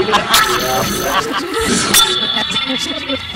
Ha ha ha ha!